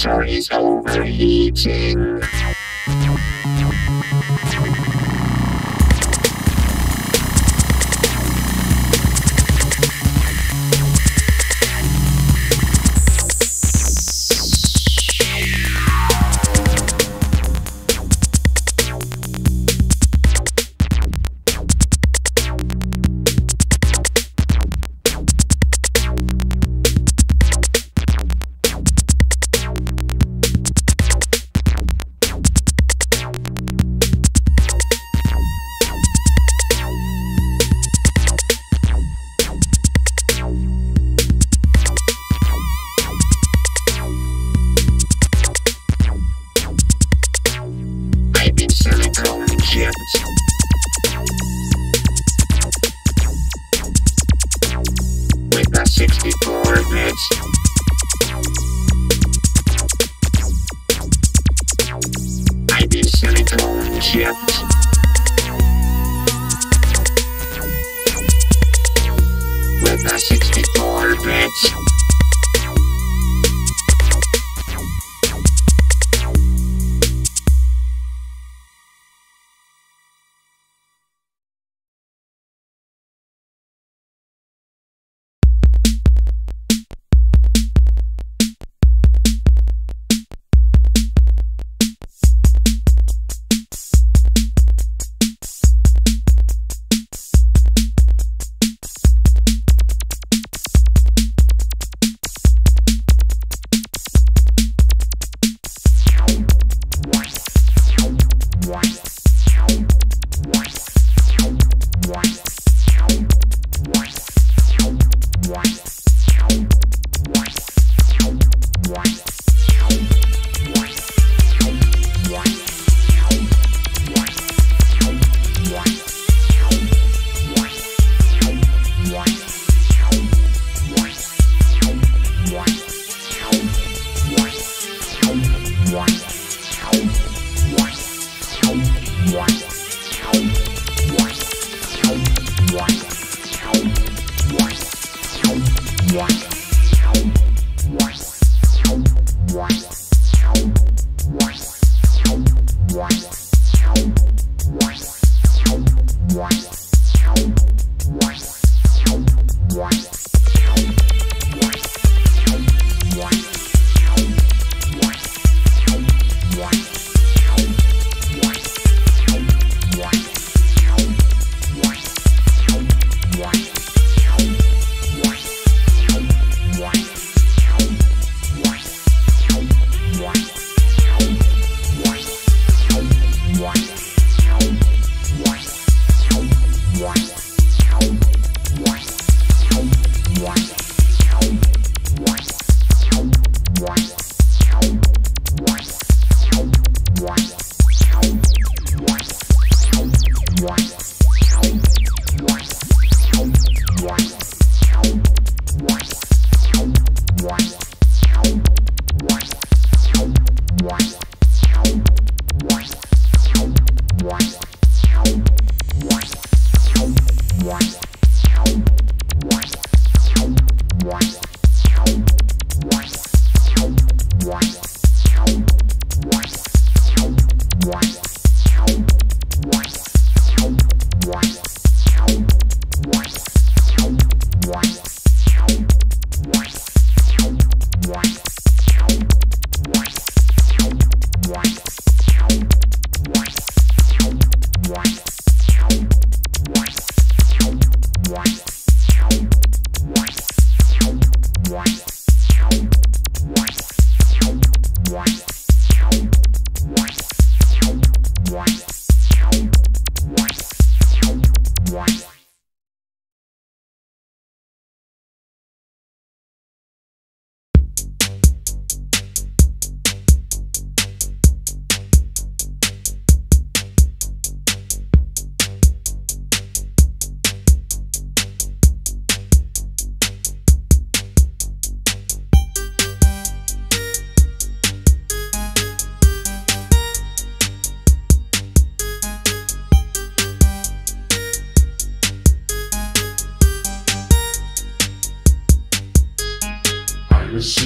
microprocessor is overheating.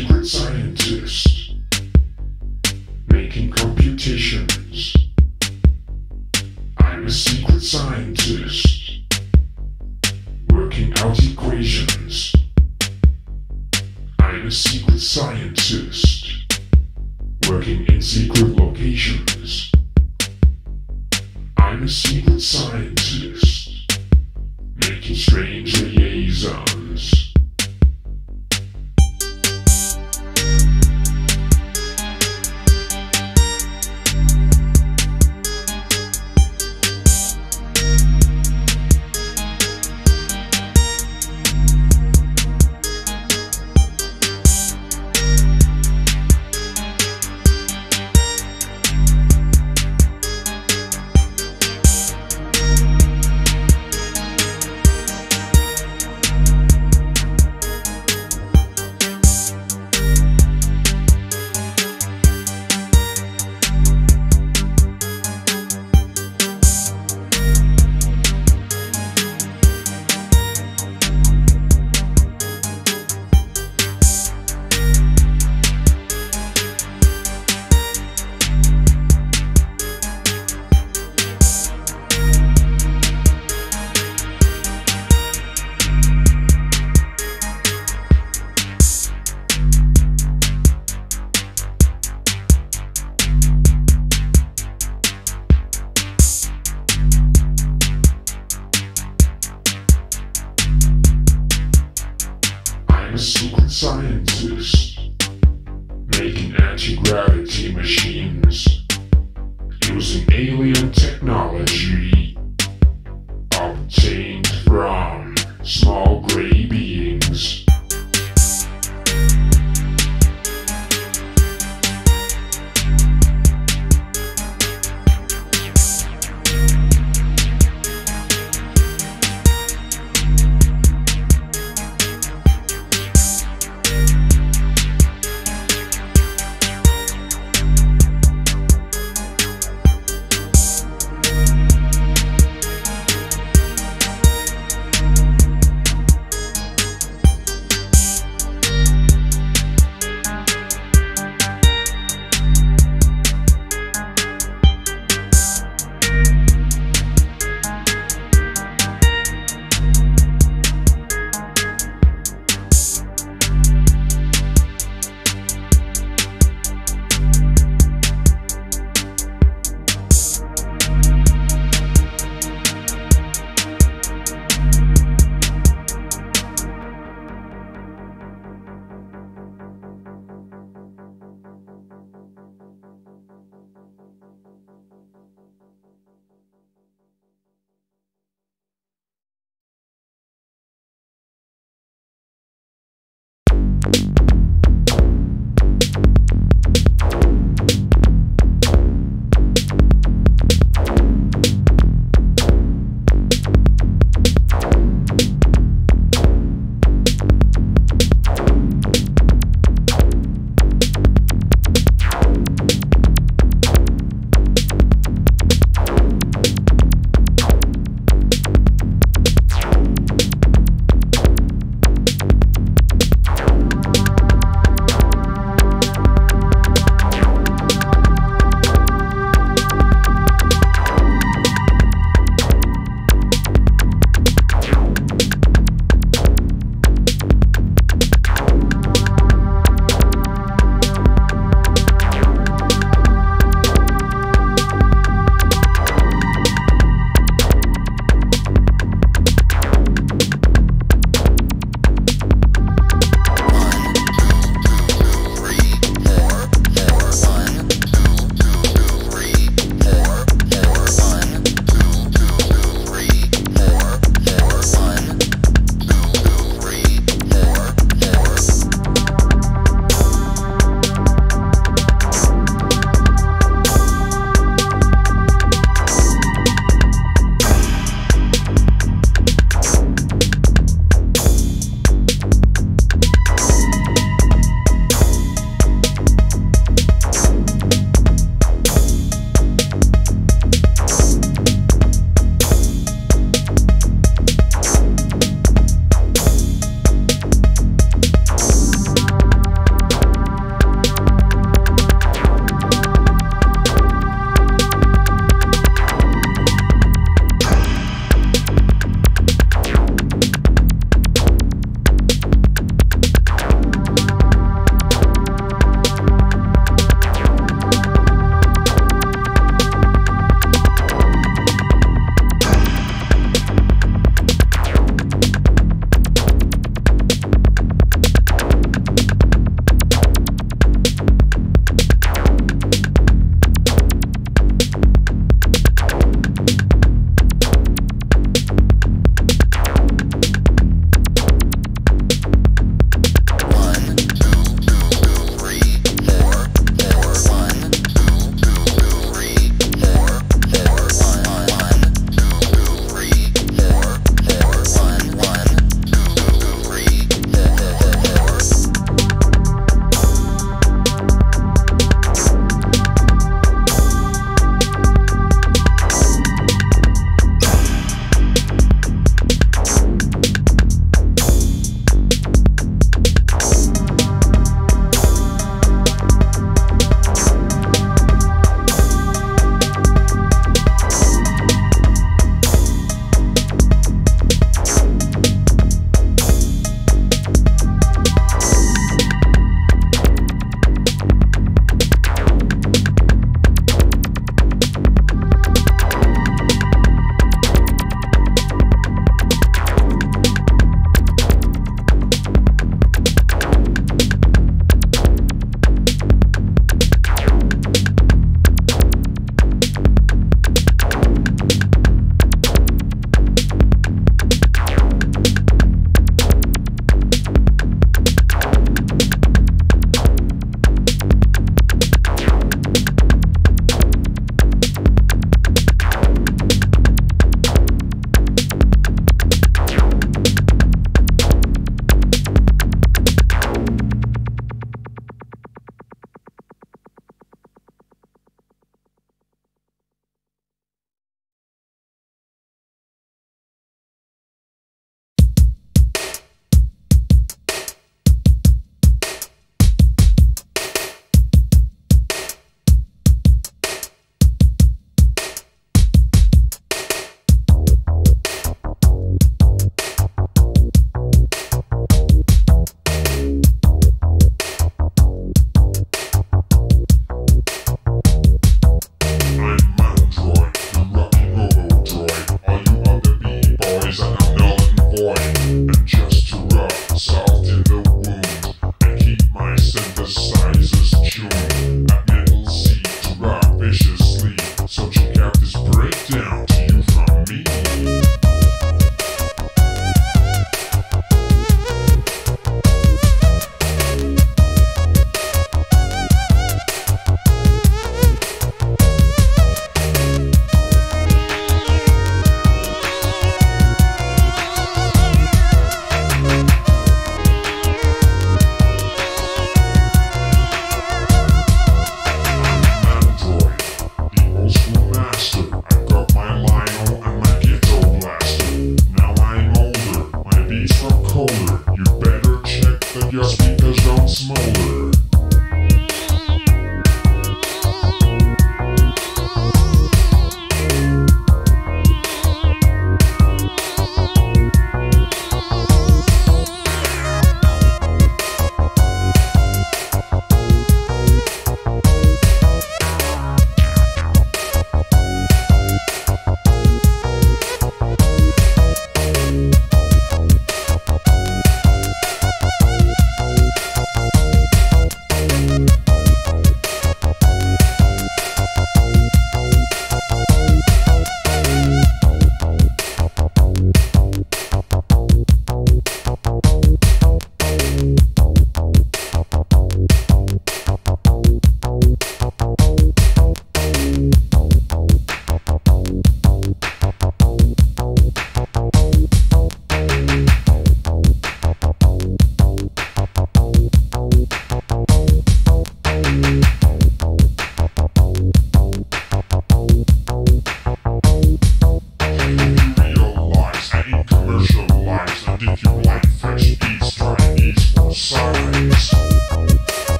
Secret scientist making computations. I'm a secret scientist